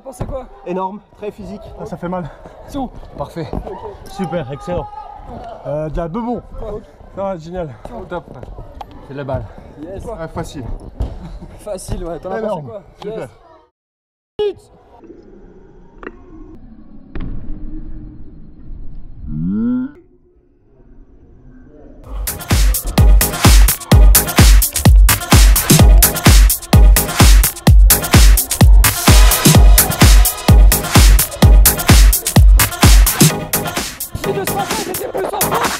pensé quoi Énorme, très physique. Ah, ça fait mal. Parfait. Super, excellent. Euh, de la bebon. Ah, génial. Au top. C'est la balle. Yes Ah, facile. Facile, ouais. T'en as pensé Énorme. quoi Super. Yes. plus 60, c'était plus 60